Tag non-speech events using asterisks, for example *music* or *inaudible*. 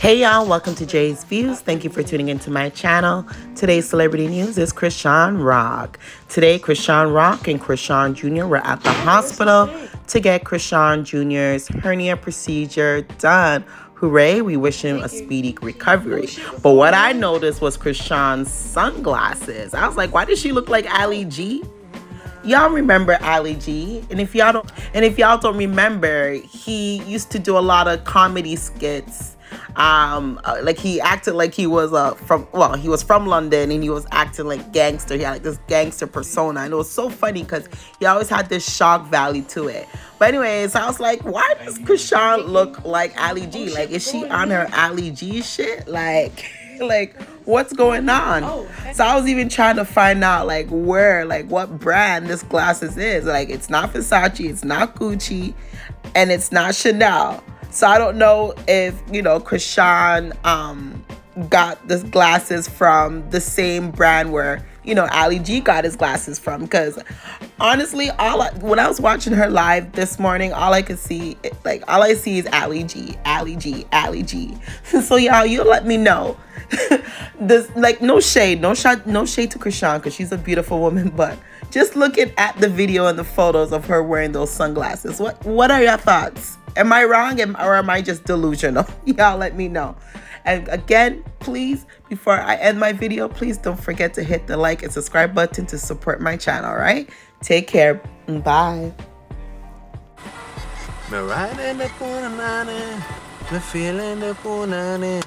Hey y'all, welcome to Jay's Views. Thank you for tuning into my channel. Today's celebrity news is Chrisean Rock. Today, Chrisean Rock and Chrisean Jr. were at the hospital to get Chrisean Jr.'s hernia procedure done. Hooray, we wish him a speedy recovery. But what I noticed was Chrisean's sunglasses. I was like, why does she look like Ali G? Y'all remember Ali G, and if y'all don't, and if y'all don't remember, he used to do a lot of comedy skits. Um, uh, like he acted like he was uh from well, he was from London, and he was acting like gangster. He had like this gangster persona, and it was so funny because he always had this shock value to it. But anyways, I was like, why does Chrisean look like Ali G? Like, is she on her Ali G shit? *laughs* Like. like what's going on? Oh, so i was even trying to find out like where like what brand this glasses is. Like it's not versace it's not gucci and it's not chanel. So i don't know if you know Chrisean um got the glasses from the same brand where you know ali g got his glasses from because honestly all I, when i was watching her live this morning all i could see like all i see is ali g ali g ali g *laughs* so y'all you let me know *laughs* this like no shade, no shot, no shade to Chrisean because she's a beautiful woman, *laughs* but just looking at the video and the photos of her wearing those sunglasses, what what are your thoughts? Am I wrong or am I just delusional? *laughs* Y'all let me know. And again, please, before I end my video, please don't forget to hit the like and subscribe button to support my channel, right? Take care. Bye. The feeling the.